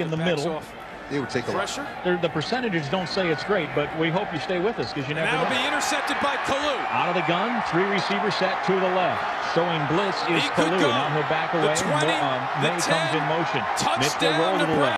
in the middle. off. It would take a. Pressure. They're- The percentages don't say it's great, but we hope you stay with us because you And never that'll be intercepted by Kalu. Out of the gun, three receiver set to the left. Showing blitz is He Kalu. Now he'll back The away. 20, Mo- um, the May 10, comes in motion. Mitchell touchdown, to the left.